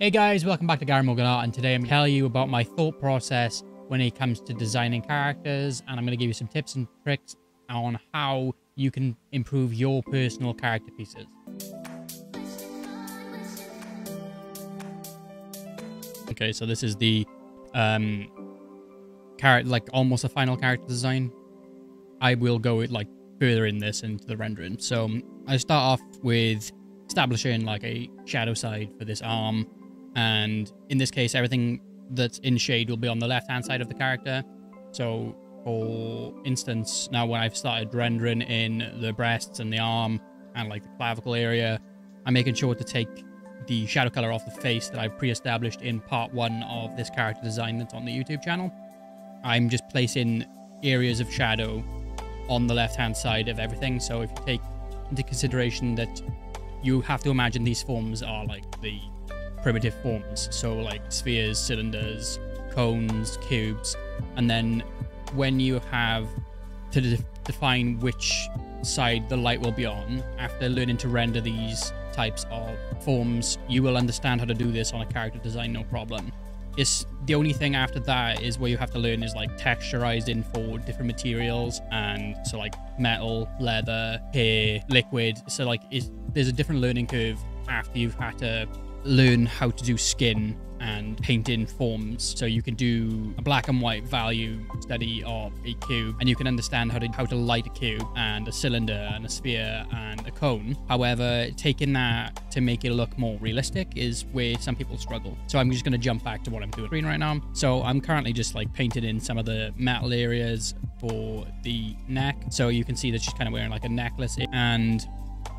Hey guys, welcome back to Garin Morgan Art, and today I'm going to tell you about my thought process when it comes to designing characters, and I'm going to give you some tips and tricks on how you can improve your personal character pieces. Okay, so this is the um, character, like almost a final character design. I will go it like further in this into the rendering. So I start off with establishing like a shadow side for this arm and in this case everything that's in shade will be on the left hand side of the character. So for instance now when i've started rendering in the breasts and the arm and like the clavicle area i'm making sure to take the shadow color off the face that i've pre-established in part one of this character design that's on the youtube channel. I'm just placing areas of shadow on the left hand side of everything. So if you take into consideration that you have to imagine these forms are like the primitive forms. So like spheres, cylinders, cones, cubes. And then when you have to de define which side the light will be on, after learning to render these types of forms, you will understand how to do this on a character design, no problem. It's the only thing after that is where you have to learn is like texturizing for different materials and so like metal, leather, hair, liquid. So like is there's a different learning curve after you've had to learn how to do skin and paint in forms. So you can do a black and white value study of a cube and you can understand how to how to light a cube and a cylinder and a sphere and a cone. However, taking that to make it look more realistic is where some people struggle. So I'm just going to jump back to what I'm doing right now. So I'm currently just like painting in some of the metal areas for the neck. So you can see that she's kind of wearing like a necklace and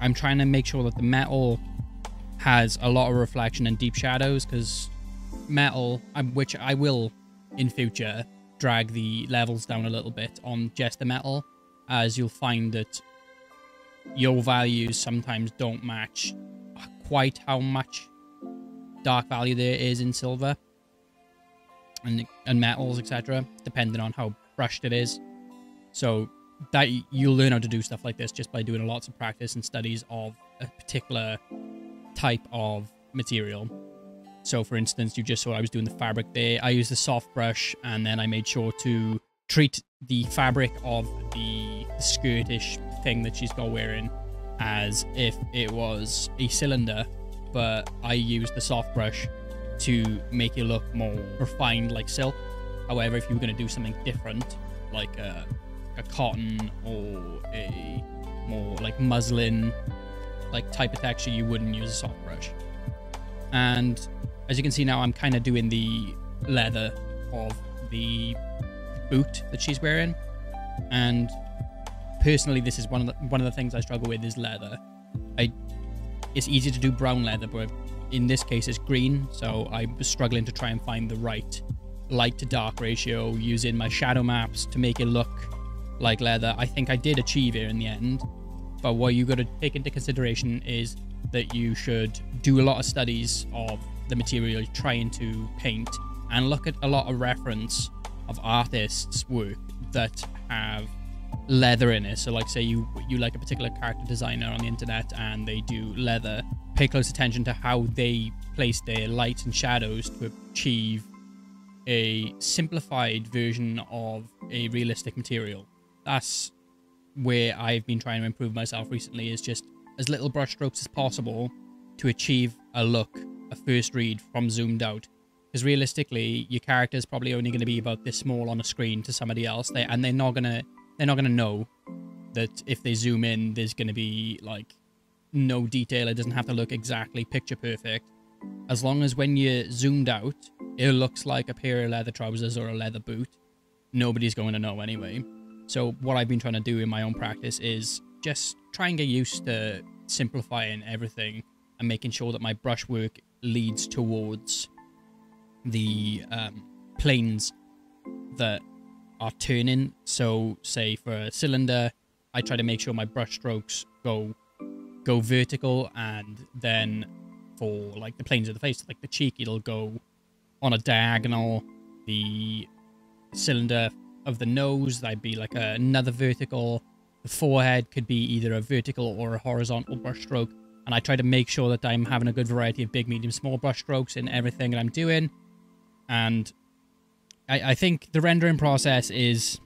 I'm trying to make sure that the metal has a lot of reflection and deep shadows because metal, um, which I will in future drag the levels down a little bit on just the metal, as you'll find that your values sometimes don't match quite how much dark value there is in silver and, and metals, etc., depending on how brushed it is. So that you'll learn how to do stuff like this just by doing lots of practice and studies of a particular type of material. So for instance, you just saw I was doing the fabric there. I used a soft brush and then I made sure to treat the fabric of the skirtish thing that she's got wearing as if it was a cylinder, but I used the soft brush to make it look more refined like silk. However, if you were going to do something different, like a, a cotton or a more like muslin like type of texture you wouldn't use a soft brush. And as you can see now, I'm kind of doing the leather of the boot that she's wearing. And personally, this is one of the one of the things I struggle with is leather. I it's easy to do brown leather, but in this case it's green, so I was struggling to try and find the right light to dark ratio using my shadow maps to make it look like leather. I think I did achieve it in the end, but what you got to take into consideration is that you should do a lot of studies of the material you're trying to paint and look at a lot of reference of artists' work that have leather in it. So, like, say you you like a particular character designer on the internet and they do leather. Pay close attention to how they place their lights and shadows to achieve a simplified version of a realistic material. That's where I've been trying to improve myself recently is just as little brushstrokes as possible to achieve a look, a first read from zoomed out. Because realistically, your character is probably only going to be about this small on a screen to somebody else, they, and they're not gonna they're not gonna know that if they zoom in, there's going to be like no detail. It doesn't have to look exactly picture perfect. As long as when you're zoomed out, it looks like a pair of leather trousers or a leather boot, nobody's going to know anyway. So what I've been trying to do in my own practice is just try and get used to simplifying everything and making sure that my brushwork leads towards the um, planes that are turning. So say for a cylinder, I try to make sure my brush strokes go go vertical and then for like the planes of the face, like the cheek, it'll go on a diagonal. The cylinder of the nose, that'd be like a, another vertical. The forehead could be either a vertical or a horizontal brushstroke. and I try to make sure that I'm having a good variety of big, medium, small brush strokes in everything that I'm doing. And I, I think the rendering process is...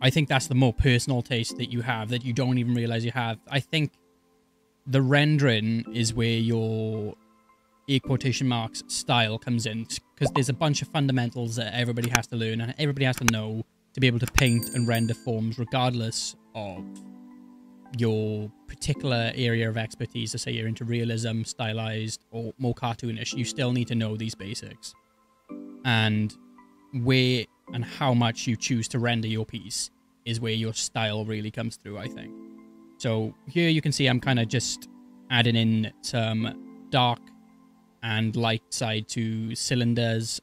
I think that's the more personal taste that you have that you don't even realize you have. I think the rendering is where your air quotation marks style comes in because there's a bunch of fundamentals that everybody has to learn and everybody has to know to be able to paint and render forms regardless of your particular area of expertise. To say you're into realism, stylized, or more cartoonish, you still need to know these basics. And where and how much you choose to render your piece is where your style really comes through, I think. So here you can see I'm kind of just adding in some dark and light side to cylinders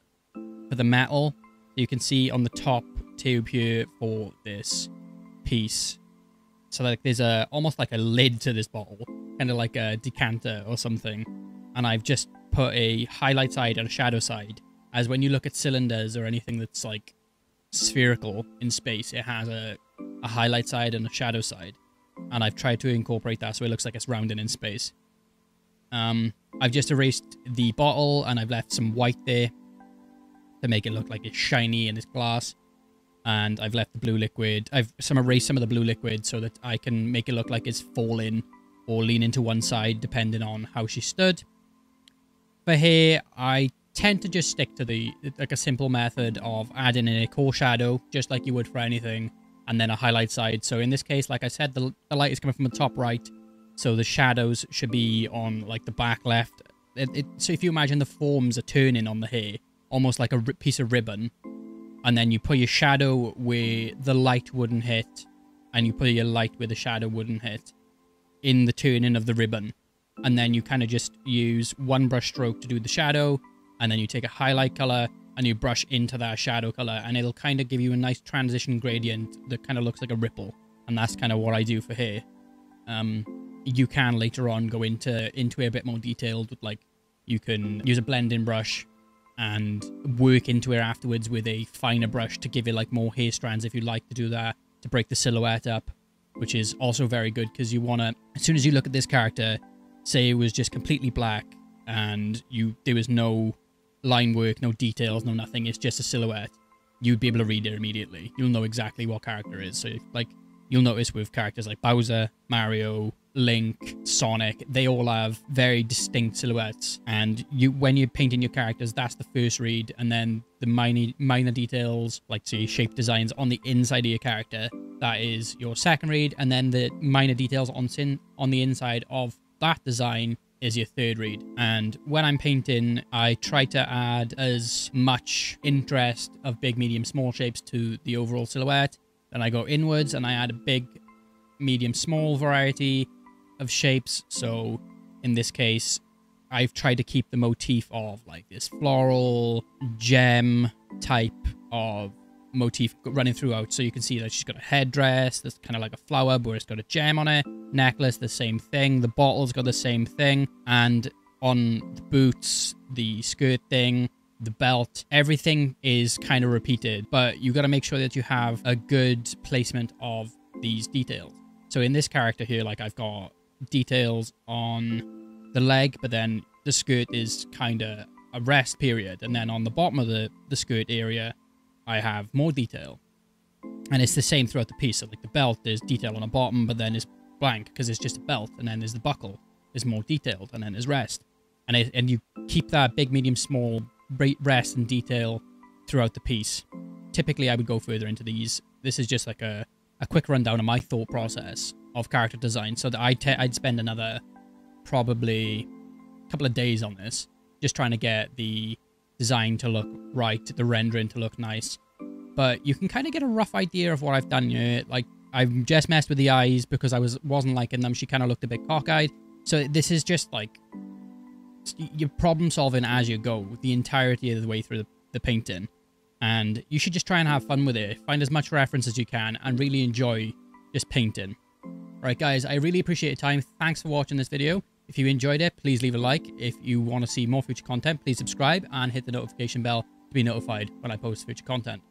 for the metal. You can see on the top tube here for this piece. So like there's a almost like a lid to this bottle, kind of like a decanter or something. And I've just put a highlight side and a shadow side. As when you look at cylinders or anything that's like spherical in space, it has a, a highlight side and a shadow side. And I've tried to incorporate that so it looks like it's rounded in space. Um, I've just erased the bottle and I've left some white there to make it look like it's shiny and it's glass. And I've left the blue liquid. I've some erased some of the blue liquid so that I can make it look like it's falling or leaning to one side depending on how she stood. For here, I tend to just stick to the like a simple method of adding in a core shadow, just like you would for anything, and then a highlight side. So in this case, like I said, the, the light is coming from the top right, so the shadows should be on like the back left. It, it, so if you imagine the forms are turning on the hair, almost like a piece of ribbon, and then you put your shadow where the light wouldn't hit, and you put your light where the shadow wouldn't hit, in the turning of the ribbon, and then you kind of just use one brush stroke to do the shadow, and then you take a highlight color and you brush into that shadow color, and it'll kind of give you a nice transition gradient that kind of looks like a ripple, and that's kind of what I do for here. Um, you can later on go into into it a bit more detailed like you can use a blending brush and work into it afterwards with a finer brush to give it like more hair strands if you'd like to do that to break the silhouette up which is also very good because you want to as soon as you look at this character say it was just completely black and you there was no line work no details no nothing it's just a silhouette you'd be able to read it immediately. You'll know exactly what character is. So like you'll notice with characters like bowser mario Link, Sonic, they all have very distinct silhouettes. And you, when you're painting your characters, that's the first read. And then the minor, minor details, like say shape designs on the inside of your character, that is your second read. And then the minor details on, sin, on the inside of that design is your third read. And when I'm painting, I try to add as much interest of big, medium, small shapes to the overall silhouette. Then I go inwards and I add a big, medium, small variety of shapes. So in this case, I've tried to keep the motif of like this floral gem type of motif running throughout. So you can see that she's got a headdress that's kind of like a flower, but it's got a gem on it. Necklace, the same thing. The bottle's got the same thing. And on the boots, the skirt thing, the belt, everything is kind of repeated. But you got to make sure that you have a good placement of these details. So in this character here, like I've got details on the leg, but then the skirt is kind of a rest period. And then on the bottom of the, the skirt area, I have more detail. And it's the same throughout the piece. So like the belt, there's detail on the bottom, but then it's blank because it's just a belt. And then there's the buckle, is more detailed, and then there's rest. And it, and you keep that big, medium, small rest and detail throughout the piece. Typically, I would go further into these. This is just like a, a quick rundown of my thought process of character design. So that I'd, I'd spend another probably a couple of days on this, just trying to get the design to look right, the rendering to look nice. But you can kind of get a rough idea of what I've done here. Like, I've just messed with the eyes because I was, wasn't liking them. She kind of looked a bit cockeyed. So this is just like, you're problem solving as you go, the entirety of the way through the, the painting. And you should just try and have fun with it. Find as much reference as you can and really enjoy just painting. Alright guys, I really appreciate your time. Thanks for watching this video. If you enjoyed it, please leave a like. If you want to see more future content, please subscribe and hit the notification bell to be notified when I post future content.